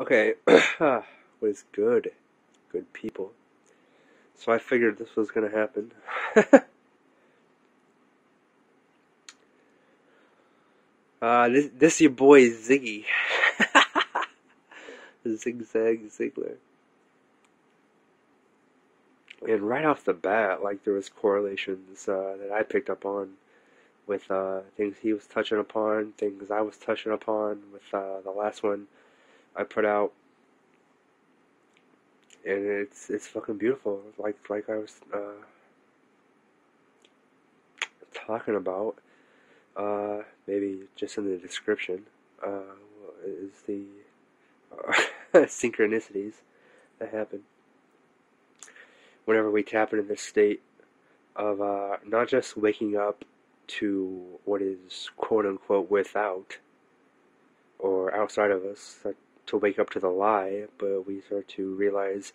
Okay, was good, good people. So I figured this was gonna happen. uh, this this your boy Ziggy, Zigzag Ziggler. And right off the bat, like there was correlations uh, that I picked up on with uh, things he was touching upon, things I was touching upon with uh, the last one I put out, and it's it's fucking beautiful. Like like I was uh, talking about, uh, maybe just in the description, uh, is the synchronicities that happen whenever we tap into this state of uh, not just waking up to what is quote unquote without or outside of us, to wake up to the lie, but we start to realize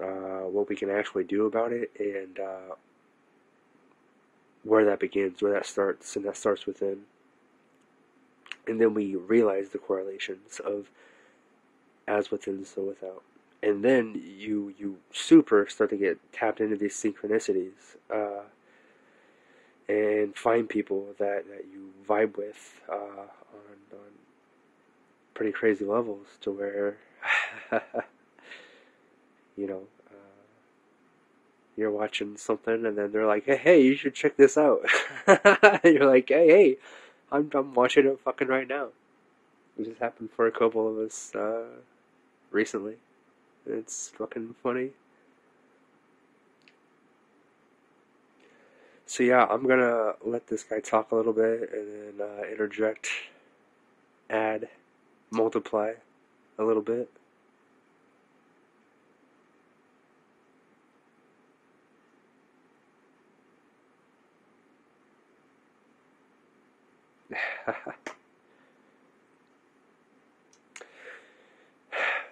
uh, what we can actually do about it and uh, where that begins, where that starts, and that starts within. And then we realize the correlations of as within, so without and then you you super start to get tapped into these synchronicities uh, and find people that, that you vibe with uh, on, on pretty crazy levels to where you know uh, you're watching something and then they're like hey hey you should check this out. You're like hey hey I'm, I'm watching it fucking right now. It just happened for a couple of us uh, recently. It's fucking funny. So yeah, I'm gonna let this guy talk a little bit and then uh, interject, add, multiply a little bit.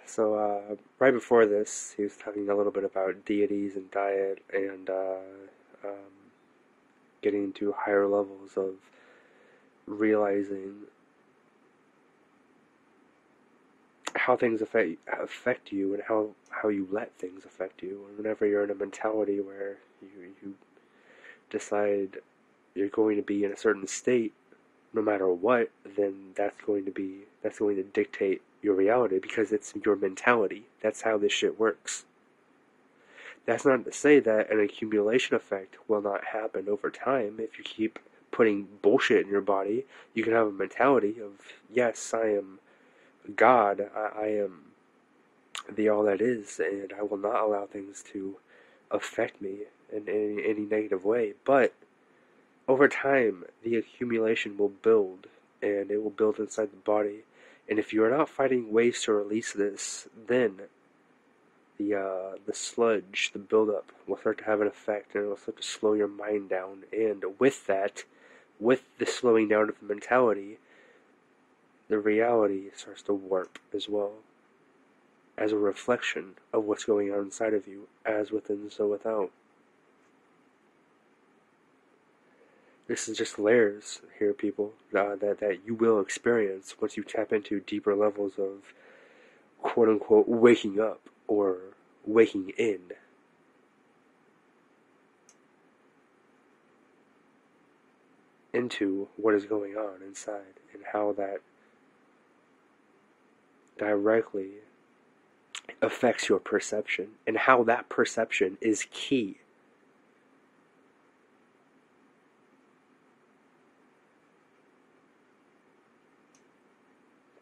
So uh, right before this, he was talking a little bit about deities and diet and uh, um, getting to higher levels of realizing how things affect affect you and how how you let things affect you. Whenever you're in a mentality where you you decide you're going to be in a certain state, no matter what, then that's going to be that's going to dictate your reality because it's your mentality. That's how this shit works. That's not to say that an accumulation effect will not happen over time if you keep putting bullshit in your body. You can have a mentality of, yes, I am God, I, I am the all that is, and I will not allow things to affect me in any, any negative way. But over time, the accumulation will build, and it will build inside the body and if you are not finding ways to release this, then the uh, the sludge, the buildup, will start to have an effect, and it will start to slow your mind down. And with that, with the slowing down of the mentality, the reality starts to warp as well, as a reflection of what's going on inside of you, as within, so without. This is just layers here, people, uh, that, that you will experience once you tap into deeper levels of quote unquote waking up or waking in. Into what is going on inside and how that directly affects your perception and how that perception is key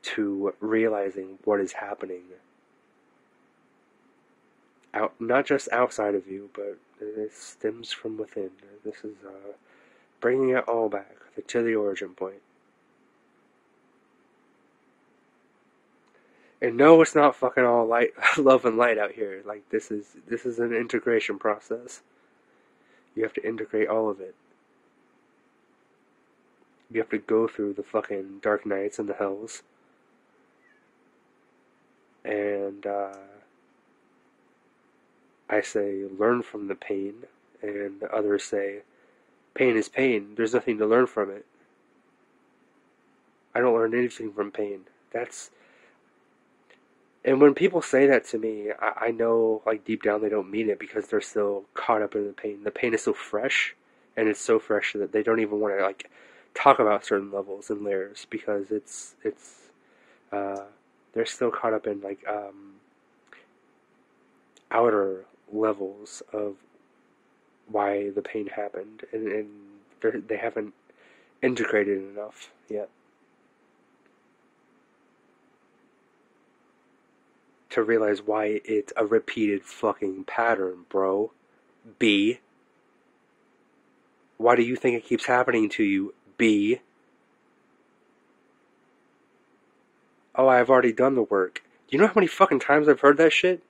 to realizing what is happening out not just outside of you, but it stems from within. This is uh, bringing it all back to the origin point. And no, it's not fucking all light, love and light out here. Like this is this is an integration process. You have to integrate all of it. You have to go through the fucking dark nights and the hells and uh, I say learn from the pain, and others say pain is pain. There's nothing to learn from it. I don't learn anything from pain. That's and when people say that to me, I, I know like deep down they don't mean it because they're still caught up in the pain. The pain is so fresh, and it's so fresh that they don't even want to like talk about certain levels and layers because it's it's uh, they're still caught up in like um, outer levels of why the pain happened, and, and they haven't integrated enough yet. To realize why it's a repeated fucking pattern, bro. B. Why do you think it keeps happening to you? B. Oh, I've already done the work. Do you know how many fucking times I've heard that shit?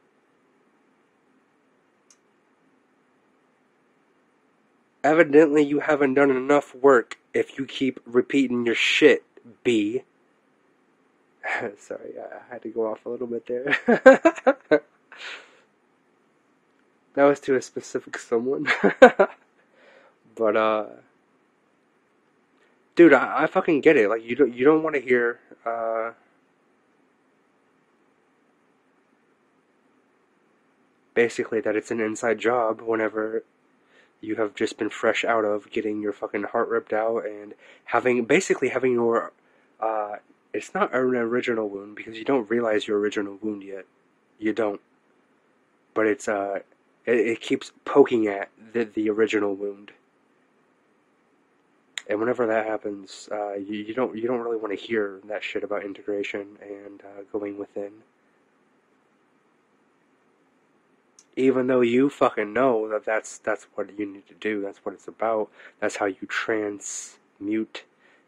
Evidently, you haven't done enough work if you keep repeating your shit, B. Sorry, I had to go off a little bit there. that was to a specific someone. but uh dude, I, I, fucking get it. Like you don't you don't want to hear uh basically that it's an inside job whenever you have just been fresh out of getting your fucking heart ripped out and having basically having your uh it's not an original wound because you don't realize your original wound yet. You don't. But it's uh, it, it keeps poking at the the original wound. And whenever that happens, uh, you, you don't you don't really want to hear that shit about integration and uh, going within. Even though you fucking know that that's that's what you need to do. That's what it's about. That's how you transmute,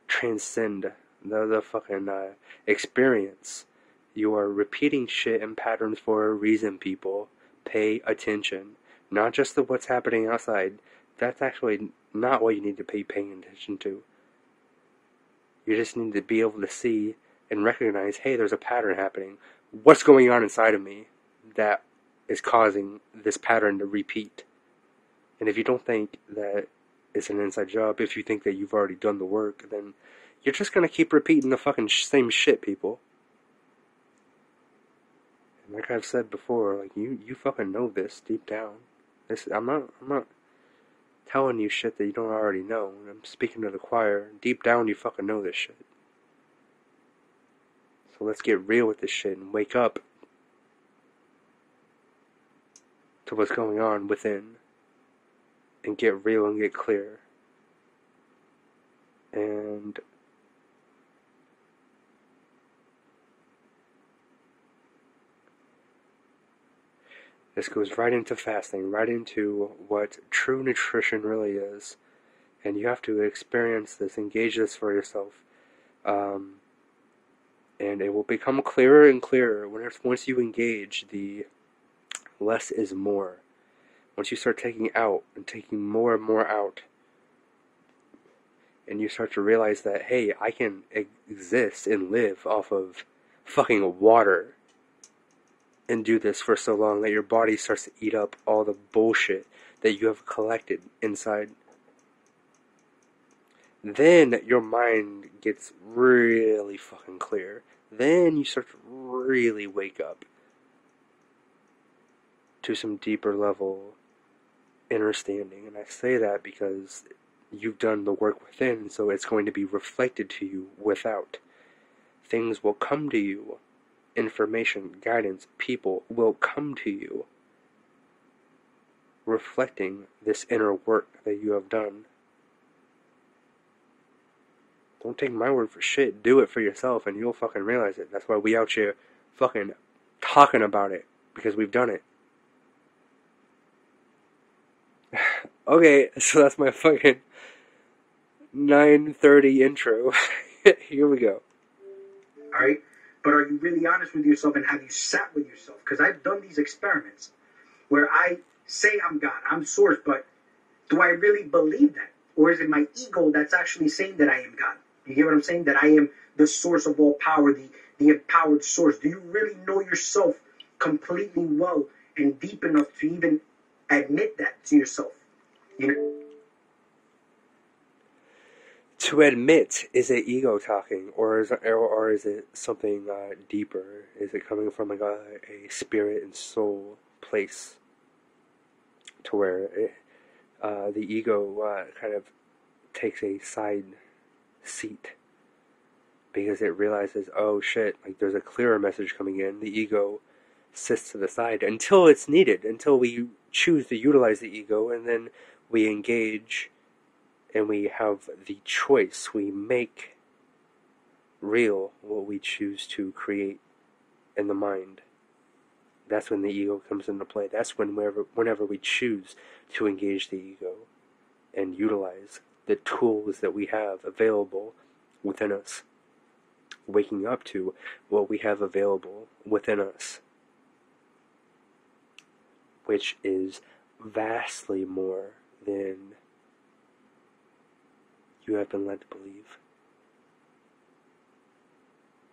transcend the the fucking uh, experience. You are repeating shit and patterns for a reason, people. Pay attention. Not just to what's happening outside. That's actually not what you need to pay paying attention to. You just need to be able to see and recognize, hey, there's a pattern happening. What's going on inside of me that is causing this pattern to repeat? And if you don't think that it's an inside job, if you think that you've already done the work, then you're just gonna keep repeating the fucking same shit, people. And like I've said before, like you, you fucking know this deep down. This, I'm not, I'm not telling you shit that you don't already know. I'm speaking to the choir. Deep down, you fucking know this shit. So let's get real with this shit and wake up to what's going on within and get real and get clear. And This goes right into fasting, right into what true nutrition really is. And you have to experience this, engage this for yourself. Um, and it will become clearer and clearer once you engage the less is more. Once you start taking out and taking more and more out, and you start to realize that, hey, I can exist and live off of fucking water and do this for so long that your body starts to eat up all the bullshit that you have collected inside. Then your mind gets really fucking clear. Then you start to really wake up to some deeper level understanding. And I say that because you've done the work within, so it's going to be reflected to you without. Things will come to you information, guidance, people will come to you reflecting this inner work that you have done. Don't take my word for shit. Do it for yourself and you'll fucking realize it. That's why we out here fucking talking about it because we've done it. okay, so that's my fucking 9:30 intro. here we go. All right. But are you really honest with yourself and have you sat with yourself? Because I've done these experiments where I say I'm God, I'm source, but do I really believe that? Or is it my ego that's actually saying that I am God? You get what I'm saying? That I am the source of all power, the, the empowered source. Do you really know yourself completely well and deep enough to even admit that to yourself? You know? To admit is it ego talking or is or, or is it something uh, deeper? Is it coming from like a, a spirit and soul place to where it, uh, the ego uh, kind of takes a side seat? Because it realizes oh shit like there's a clearer message coming in. The ego sits to the side until it's needed until we choose to utilize the ego and then we engage and we have the choice. We make real what we choose to create in the mind. That's when the ego comes into play. That's when whenever, whenever we choose to engage the ego and utilize the tools that we have available within us. Waking up to what we have available within us, which is vastly more than you have been led to believe.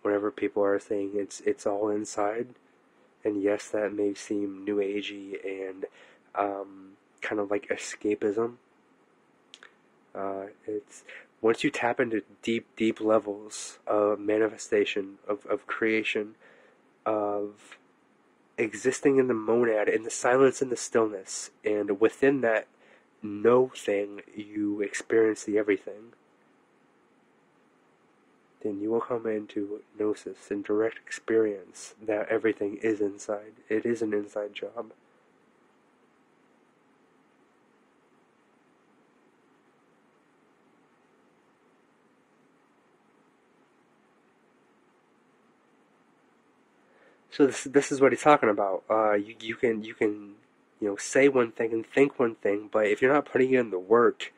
Whatever people are saying it's it's all inside, and yes, that may seem new agey and um, kind of like escapism. Uh, it's once you tap into deep, deep levels of manifestation, of, of creation, of existing in the monad, in the silence and the stillness, and within that no thing, you experience the everything, then you will come into gnosis and direct experience that everything is inside. It is an inside job. So this this is what he's talking about. Uh, you you can you can you know, say one thing and think one thing, but if you're not putting in the work,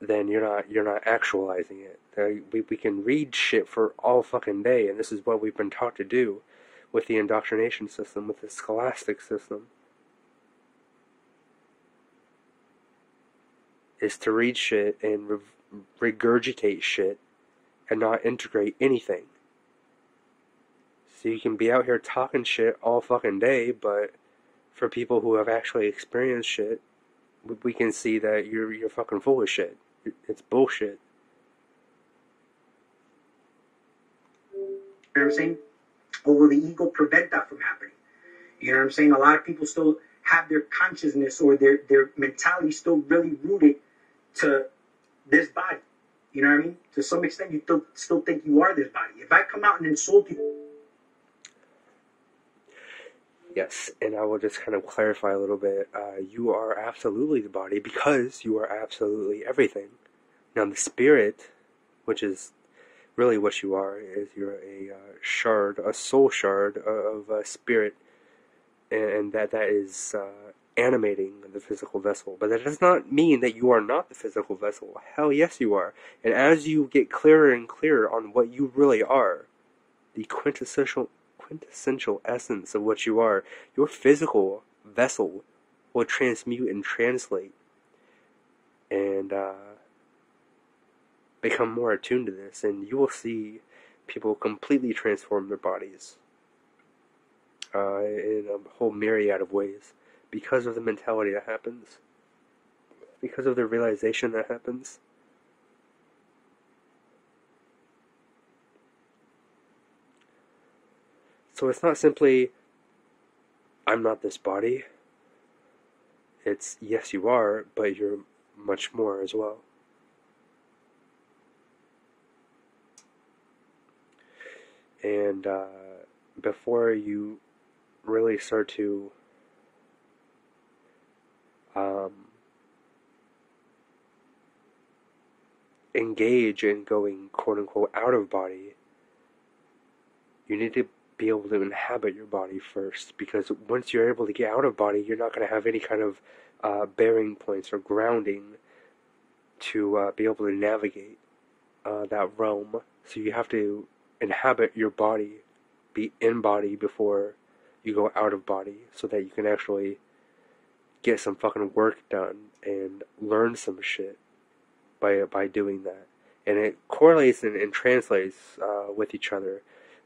then you're not you're not actualizing it. We we can read shit for all fucking day, and this is what we've been taught to do with the indoctrination system, with the scholastic system. Is to read shit and re- regurgitate shit and not integrate anything. So you can be out here talking shit all fucking day, but for people who have actually experienced shit, we can see that you're you're fucking full of shit. It's bullshit. You know what I'm saying? Or will the ego prevent that from happening? You know what I'm saying? A lot of people still have their consciousness or their, their mentality still really rooted to this body. You know what I mean? To some extent, you still, still think you are this body. If I come out and insult you, Yes, and I will just kind of clarify a little bit. Uh, you are absolutely the body because you are absolutely everything. Now, the spirit, which is really what you are, is you're a uh, shard, a soul shard of a spirit, and that that is uh, animating the physical vessel. But that does not mean that you are not the physical vessel. Hell yes, you are. And as you get clearer and clearer on what you really are, the quintessential quintessential essence of what you are, your physical vessel will transmute and translate and uh, become more attuned to this, and you will see people completely transform their bodies uh, in a whole myriad of ways because of the mentality that happens, because of the realization that happens. So it's not simply, I'm not this body. It's, yes, you are, but you're much more as well. And uh, before you really start to um, engage in going quote unquote out of body, you need to be able to inhabit your body first because once you're able to get out of body, you're not going to have any kind of uh, bearing points or grounding to uh, be able to navigate uh, that realm. So you have to inhabit your body, be in body before you go out of body so that you can actually get some fucking work done and learn some shit by by doing that. And it correlates and, and translates uh, with each other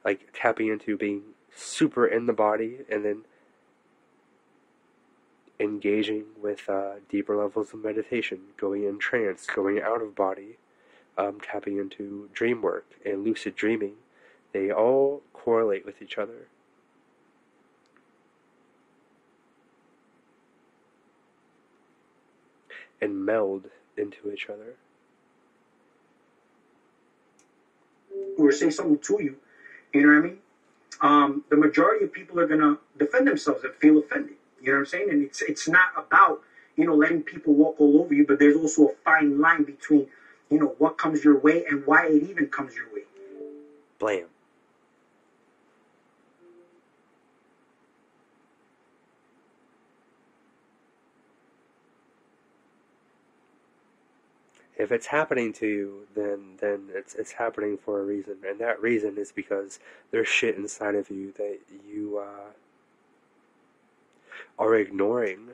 like tapping into being super in the body and then engaging with uh, deeper levels of meditation, going in trance, going out of body, um, tapping into dream work and lucid dreaming, they all correlate with each other. And meld into each other. We're saying something to you, you know what I mean? Um, the majority of people are gonna defend themselves and feel offended. You know what I'm saying? And it's it's not about you know letting people walk all over you, but there's also a fine line between you know what comes your way and why it even comes your way. Blam. If it's happening to you, then then it's it's happening for a reason, and that reason is because there's shit inside of you that you uh, are ignoring.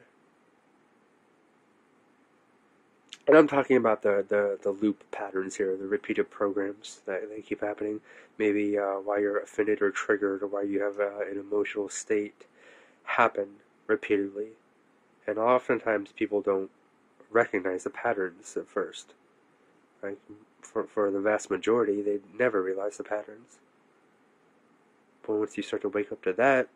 And I'm talking about the, the, the loop patterns here, the repeated programs that keep happening. Maybe uh, why you're offended or triggered, or why you have uh, an emotional state happen repeatedly. And oftentimes people don't recognize the patterns at first. Like for, for the vast majority, they never realize the patterns. But once you start to wake up to that,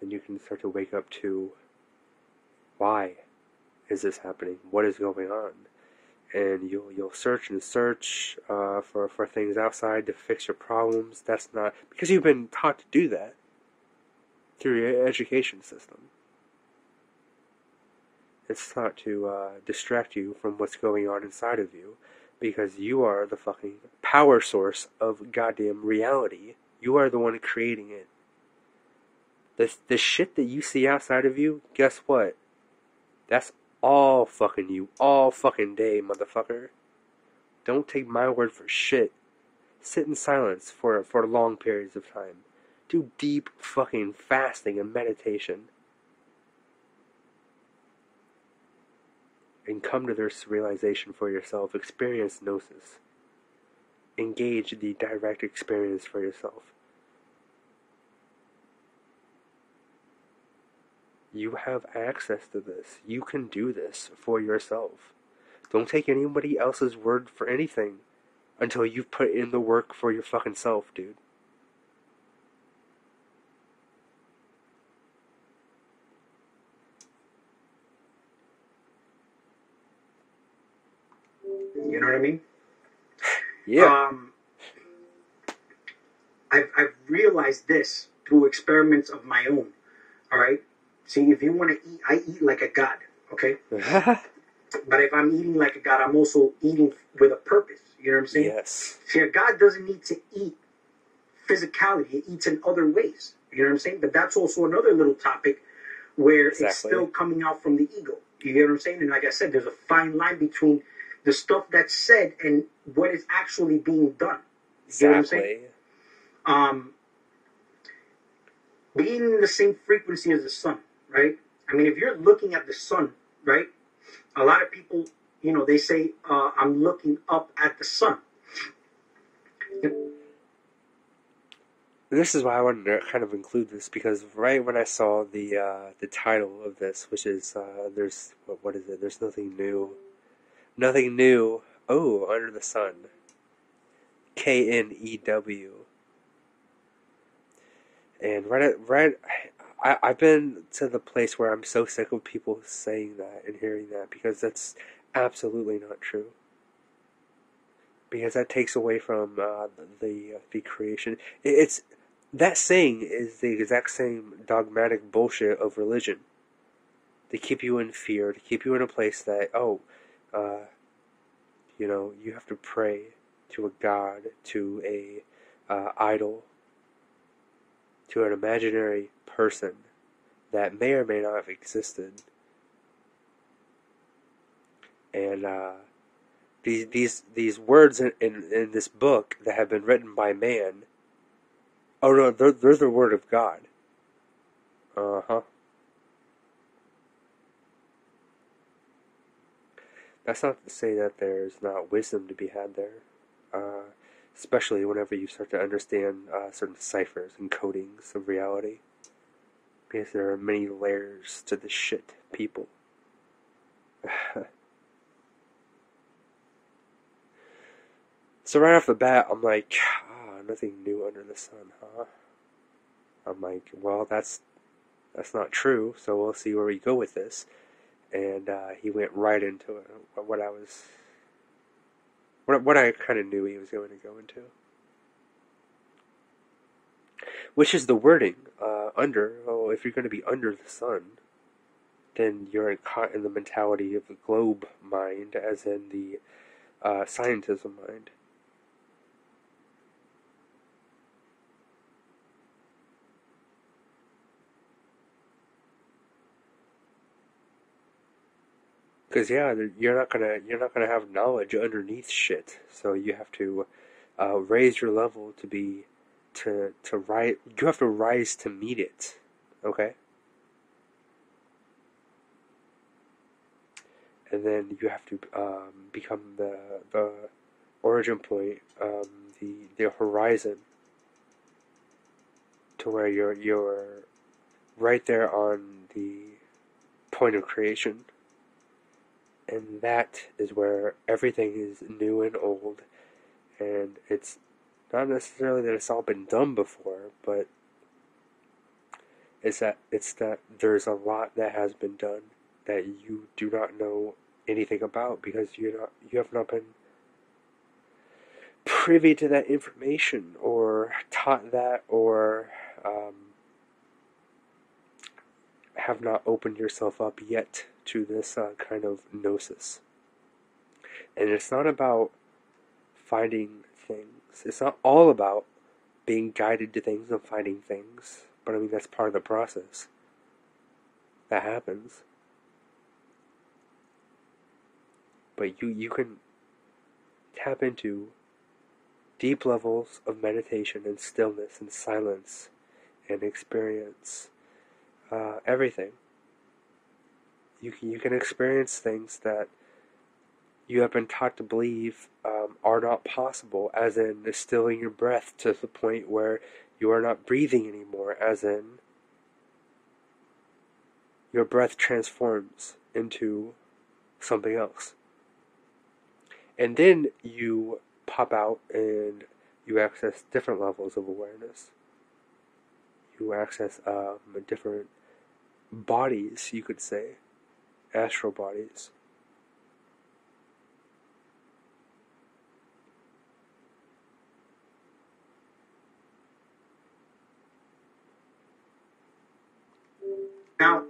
then you can start to wake up to why is this happening? What is going on? And you'll you'll search and search uh, for for things outside to fix your problems. That's not because you've been taught to do that through your education system. It's taught to uh, distract you from what's going on inside of you because you are the fucking power source of goddamn reality. You are the one creating it. The, the shit that you see outside of you, guess what? That's all fucking you, all fucking day, motherfucker. Don't take my word for shit. Sit in silence for, for long periods of time. Do deep fucking fasting and meditation. And come to this realization for yourself. Experience gnosis. Engage the direct experience for yourself. You have access to this. You can do this for yourself. Don't take anybody else's word for anything until you've put in the work for your fucking self, dude. You know what I mean? Yeah. Um, I've, I've realized this through experiments of my own. All right. See, if you want to eat, I eat like a god. Okay. But if I'm eating like a god, I'm also eating with a purpose. You know what I'm saying? yes. See, a god doesn't need to eat physicality; it eats in other ways. You know what I'm saying? But that's also another little topic where it's still coming out from the ego. You get what I'm saying? And like I said, there's a fine line between the stuff that's said and what is actually being done. You get what I'm saying? Exactly. um, being in the same frequency as the sun, right? I mean, if you're looking at the sun, right? A lot of people, you know, they say, uh, I'm looking up at the sun. This is why I wanted to kind of include this because right when I saw the uh, the title of this, which is uh, there's what, what is it? There's nothing new, nothing new. Oh, under the sun. K N E W. And right, at, right, I, I've been to the place where I'm so sick of people saying that and hearing that because that's absolutely not true. Because that takes away from uh, the the creation. It, it's that saying is the exact same dogmatic bullshit of religion. To keep you in fear, to keep you in a place that oh, uh, you know, you have to pray to a god, to a uh, idol, to an imaginary person that may or may not have existed. And uh, these these these words in, in, in this book that have been written by man, oh no, they're, they're the word of God. Uh huh. That's not to say that there's not wisdom to be had there. Uh, especially whenever you start to understand uh, certain ciphers and codings of reality. Because there are many layers to this shit, people. so right off the bat, I'm like, ah, nothing new under the sun, huh? I'm like, well, that's that's not true. So we'll see where we go with this. And uh, he went right into it. What I was, what what I kind of knew he was going to go into, which is the wording uh, under. Oh, if you're going to be under the sun, then you're caught in the mentality of the globe mind, as in the uh, scientism mind. Because yeah, you're not gonna you're not gonna have knowledge underneath shit. So you have to uh, raise your level to be to to rise. You have to rise to meet it. Okay. And then you have to um, become the the origin point, um, the the horizon, to where you're you're right there on the point of creation and that is where everything is new and old, and it's not necessarily that it's all been done before, but it's that it's that there's a lot that has been done that you do not know anything about because you not you have not been privy to that information or taught that or um, have not opened yourself up yet to this uh, kind of gnosis. And it's not about finding things, it's not all about being guided to things and finding things, but I mean, that's part of the process. That happens. But you, you can tap into deep levels of meditation and stillness and silence and experience uh, everything you can, you can experience things that you have been taught to believe um, are not possible, as in stilling your breath to the point where you are not breathing anymore, as in your breath transforms into something else. And then you pop out and you access different levels of awareness. You access um, different bodies, you could say astral bodies. Now,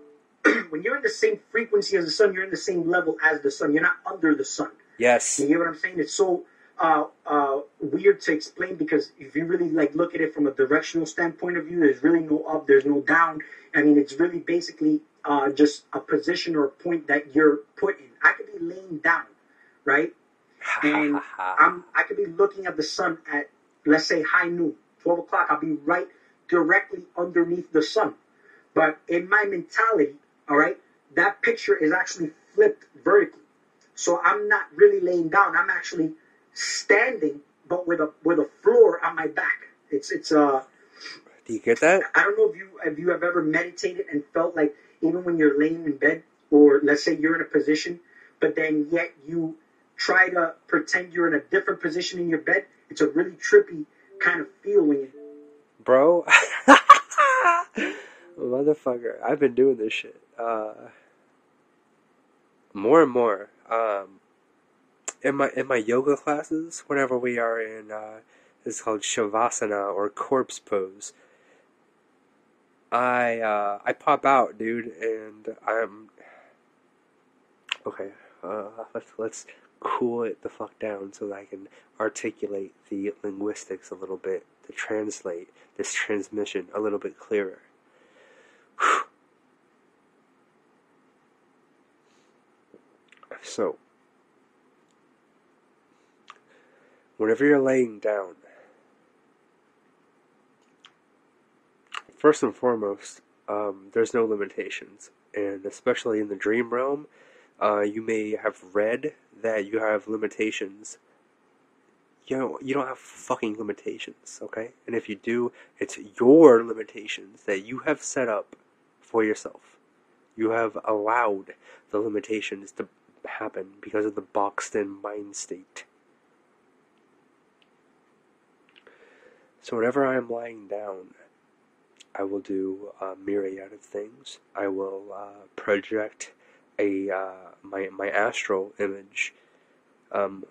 when you're in the same frequency as the sun, you're in the same level as the sun. You're not under the sun. Yes. You get what I'm saying? It's so uh, uh, weird to explain because if you really like look at it from a directional standpoint of view, there's really no up, there's no down. I mean, it's really basically uh, just a position or a point that you're put in. I could be laying down, right? and I'm I could be looking at the sun at let's say high noon, twelve o'clock. I'll be right directly underneath the sun. But in my mentality, all right, that picture is actually flipped vertically. So I'm not really laying down. I'm actually standing, but with a with a floor on my back. It's it's uh. Do you get that? I don't know if you if you have ever meditated and felt like even when you're laying in bed, or let's say you're in a position, but then yet you try to pretend you're in a different position in your bed. It's a really trippy kind of feeling. Bro, motherfucker, I've been doing this shit. Uh, more and more. Um, in my in my yoga classes, whenever we are in, uh, it's called shavasana or corpse pose. I uh, I pop out, dude, and I'm okay. Uh, let's let's cool it the fuck down so that I can articulate the linguistics a little bit to translate this transmission a little bit clearer. So, whenever you're laying down, first and foremost, um, there's no limitations, and especially in the dream realm, uh, you may have read that you have limitations. you know, you don't have fucking limitations, okay? And if you do, it's your limitations that you have set up for yourself. You have allowed the limitations to happen because of the boxed in mind state. So, whenever I am lying down, I will do a myriad of things. I will uh, project a uh, my my astral image um,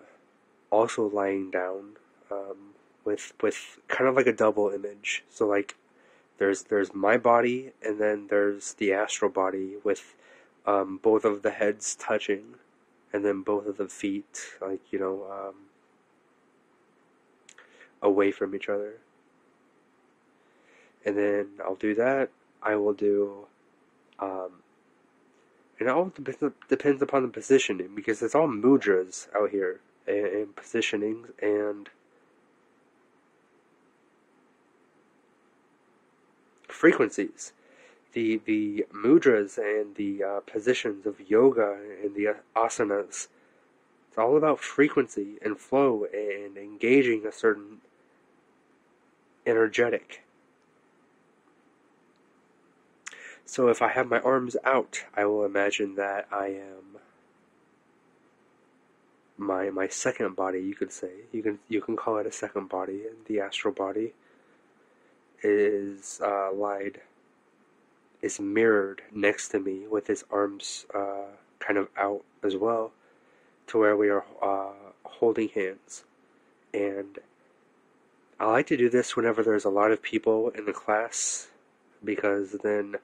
also lying down um, with with kind of like a double image. So like there's there's my body and then there's the astral body with um, both of the heads touching and then both of the feet like you know um, away from each other. And then I'll do that. I will do um, it all depends, depends upon the positioning because it's all mudras out here and, and positionings and frequencies. The the mudras and the uh, positions of yoga and the asanas. It's all about frequency and flow and engaging a certain energetic. So if I have my arms out, I will imagine that I am my my second body, you could say. You can you can call it a second body. The astral body is uh, lied is mirrored next to me with his arms uh, kind of out as well, to where we are uh, holding hands. And I like to do this whenever there's a lot of people in the class because then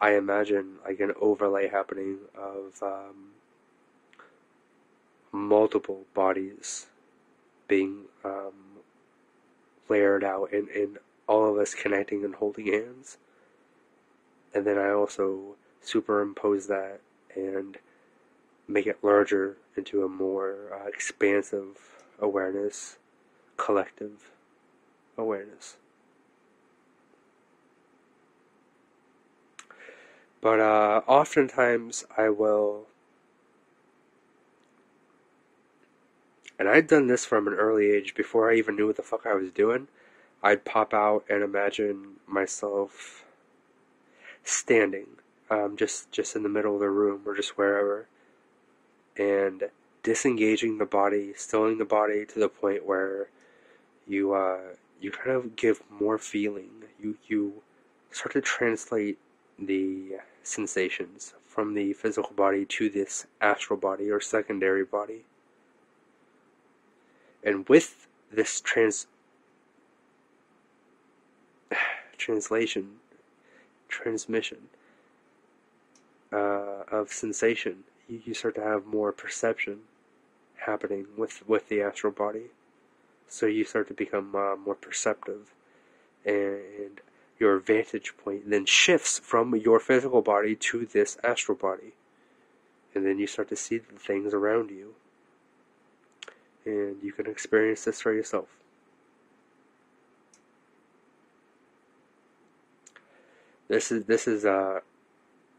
I imagine like an overlay happening of um, multiple bodies being um, layered out and, and all of us connecting and holding hands. And then I also superimpose that and make it larger into a more uh, expansive awareness, collective awareness. But uh, oftentimes I will, and I'd done this from an early age before I even knew what the fuck I was doing. I'd pop out and imagine myself standing, um, just just in the middle of the room or just wherever, and disengaging the body, stilling the body to the point where you uh, you kind of give more feeling. You you start to translate the sensations from the physical body to this astral body or secondary body. And with this trans translation, transmission uh, of sensation, you, you start to have more perception happening with, with the astral body. So you start to become uh, more perceptive and your vantage point then shifts from your physical body to this astral body. And then you start to see the things around you. And you can experience this for yourself. This is this is uh,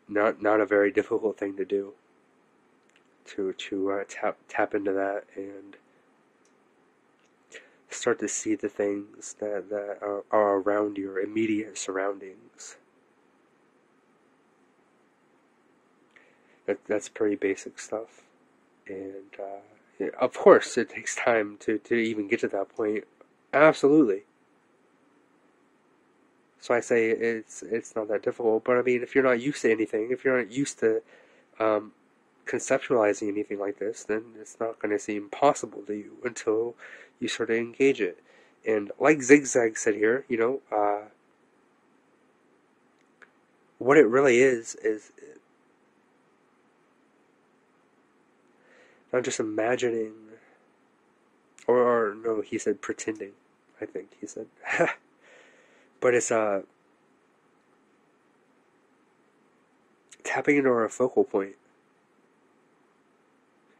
not not a very difficult thing to do. To to uh, tap tap into that and start to see the things that, that are, are around your immediate surroundings. That, that's pretty basic stuff. And uh, of course, it takes time to, to even get to that point. Absolutely. So I say it's it's not that difficult. But I mean, if you're not used to anything, if you're not used to um, conceptualizing anything like this, then it's not going to seem possible to you until you sort of engage it. And like Zigzag said here, you know, uh, what it really is is not just imagining, or, or no, he said pretending. I think he said, but it's uh tapping into a focal point.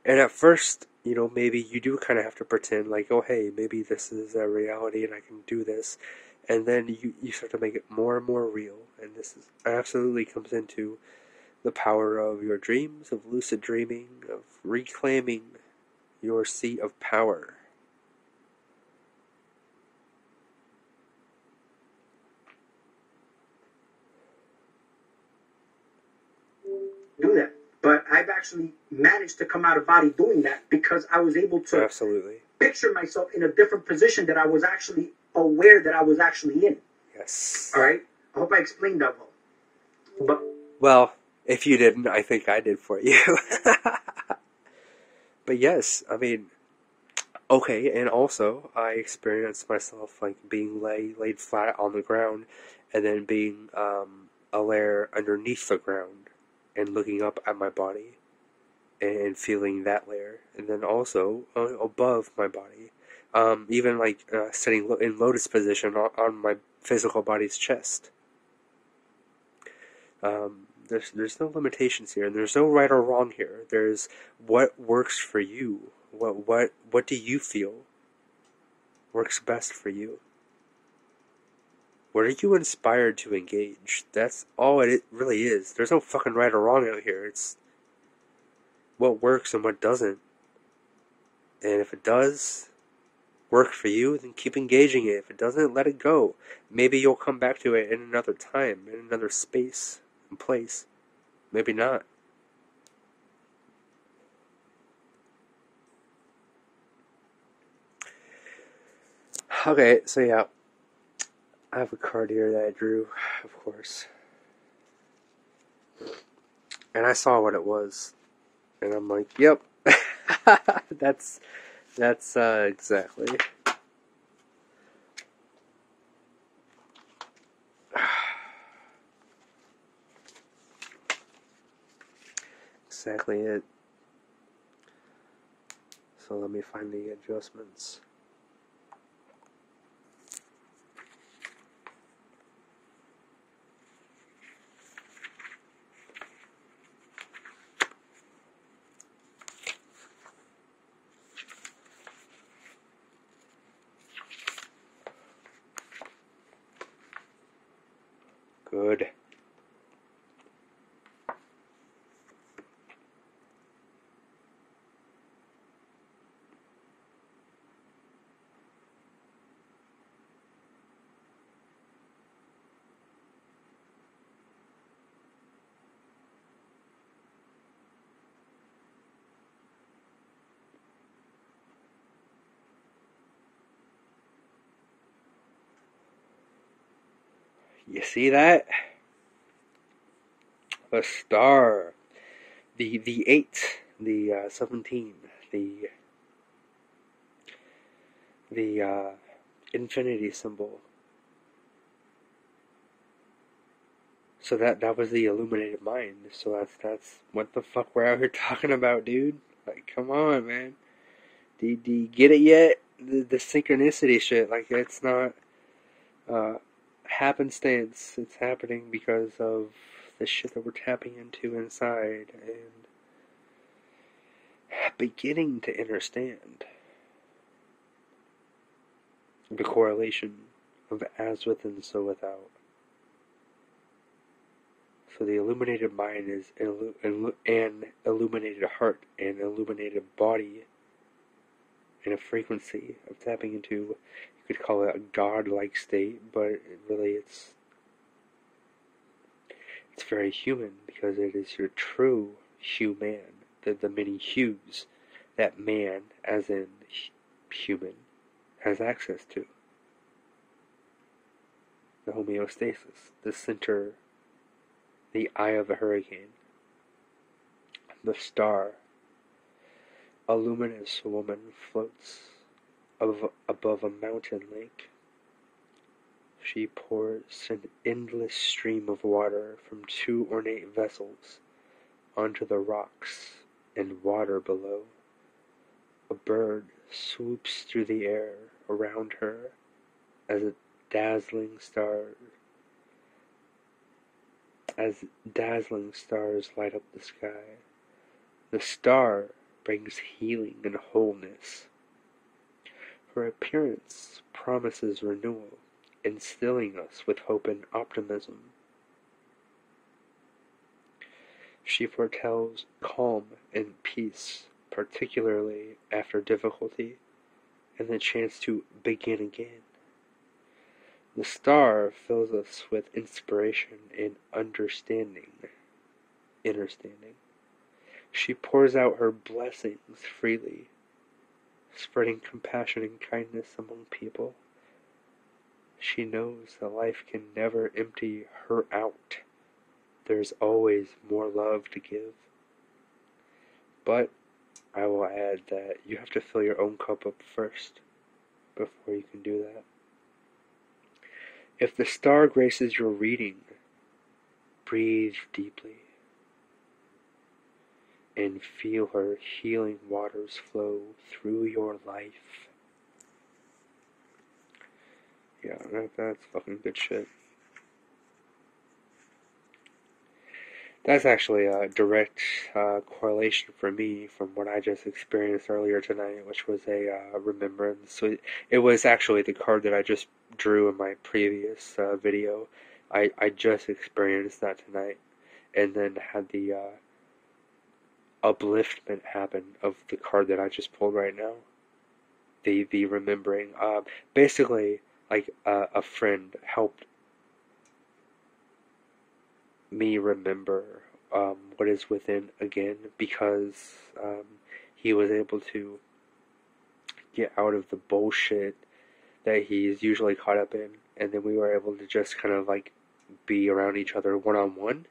And at first, you know, maybe you do kind of have to pretend like, oh, hey, maybe this is a reality and I can do this. And then you, you start to make it more and more real. And this is absolutely comes into the power of your dreams, of lucid dreaming, of reclaiming your seat of power. But I've actually managed to come out of body doing that because I was able to Absolutely. picture myself in a different position that I was actually aware that I was actually in. Yes. All right. I hope I explained that well. But Well, if you didn't, I think I did for you. but yes, I mean, okay, and also I experienced myself like being lay laid flat on the ground, and then being um, a layer underneath the ground, and looking up at my body, and feeling that layer, and then also uh, above my body, um, even like uh, sitting in lotus position on, on my physical body's chest. Um, there's there's no limitations here, and there's no right or wrong here. There's what works for you. What what what do you feel works best for you? What are you inspired to engage? That's all it really is. There's no fucking right or wrong out here. It's what works and what doesn't. And if it does work for you, then keep engaging it. If it doesn't, let it go. Maybe you'll come back to it in another time, in another space and place. Maybe not. Okay, so yeah. I have a card here that I drew, of course. And I saw what it was. And I'm like, yep. that's that's uh exactly. exactly it. So let me find the adjustments. Good. You see that? The star. The the eight. The uh, seventeen. The the uh, infinity symbol. So that that was the illuminated mind. So that's that's what the fuck we're out here talking about, dude. Like, come on, man. Do, do you get it yet? The, the synchronicity shit. Like, it's not uh, happenstance. It's happening because of the shit that we're tapping into inside and beginning to understand the correlation of as within, so without. So the illuminated mind is an, illu- an illuminated heart, an illuminated body, and a frequency of tapping into, could call it a godlike state, but really it's it's very human because it is your true human, the, the many hues that man, as in human, has access to. The homeostasis, the center, the eye of a hurricane, the star. A luminous woman floats above, above a mountain lake. She pours an endless stream of water from two ornate vessels onto the rocks and water below. A bird swoops through the air around her as a dazzling star as dazzling stars light up the sky. The star brings healing and wholeness. Her appearance promises renewal, instilling us with hope and optimism. She foretells calm and peace, particularly after difficulty, and the chance to begin again. The star fills us with inspiration and understanding, understanding. She pours out her blessings freely, spreading compassion and kindness among people. She knows that life can never empty her out. There's always more love to give. But I will add that you have to fill your own cup up first before you can do that. If the star graces your reading, breathe deeply and feel her healing waters flow through your life. Yeah, that, that's fucking good shit. That's actually a direct uh, correlation for me from what I just experienced earlier tonight, which was a uh, remembrance. So it, it, was actually the card that I just drew in my previous uh, video. I, I just experienced that tonight, and then had the uh, upliftment happen of the card that I just pulled right now. The the remembering. Uh, basically, like a friend helped me remember um, what is within again because um, he was able to get out of the bullshit that he's usually caught up in, and then we were able to just kind of like be around each other one on one.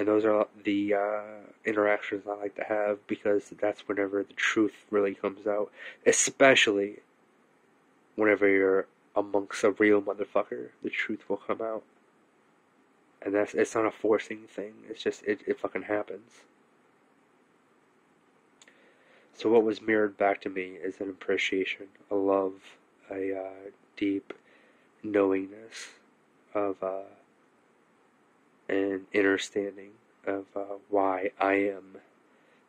And those are the uh, interactions I like to have because that's whenever the truth really comes out, especially whenever you're amongst a real motherfucker, the truth will come out. And that's it's not a forcing thing. It's just it, it fucking happens. So what was mirrored back to me is an appreciation, a love, a uh, deep knowingness of uh, an understanding of uh, why I am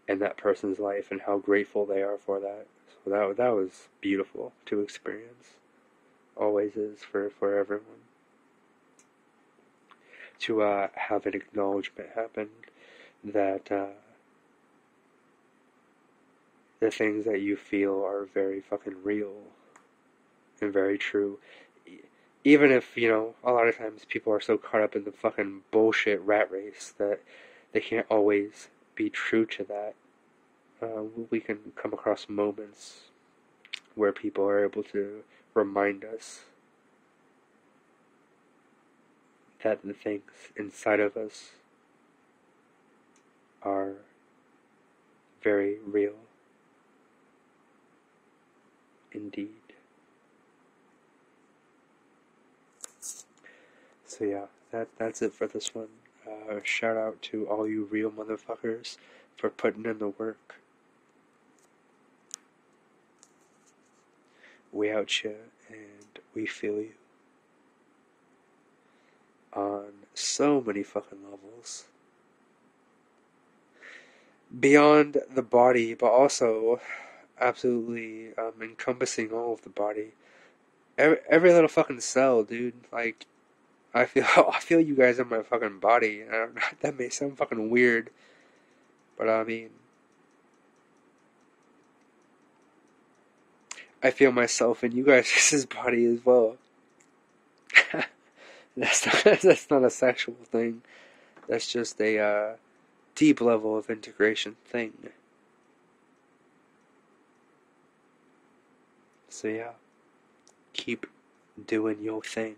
in that person's life and how grateful they are for that. So that that was beautiful to experience. Always is for for everyone to uh, have an acknowledgement happen that uh, the things that you feel are very fucking real and very true. Even if, you know, a lot of times people are so caught up in the fucking bullshit rat race that they can't always be true to that. Uh, we can come across moments where people are able to remind us that the things inside of us are very real indeed. So yeah, that that's it for this one. Uh, shout out to all you real motherfuckers for putting in the work. We out you and we feel you on so many fucking levels. Beyond the body, but also absolutely um, encompassing all of the body. Every, every little fucking cell, dude. Like, I feel I feel you guys in my fucking body. I don't know, that may sound fucking weird, but I mean, I feel myself in you guys' body as well. That's not, that's not a sexual thing. That's just a uh, deep level of integration thing. So yeah, keep doing your thing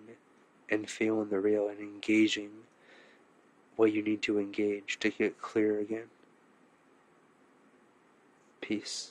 and feeling the real and engaging what you need to engage to get clear again. Peace.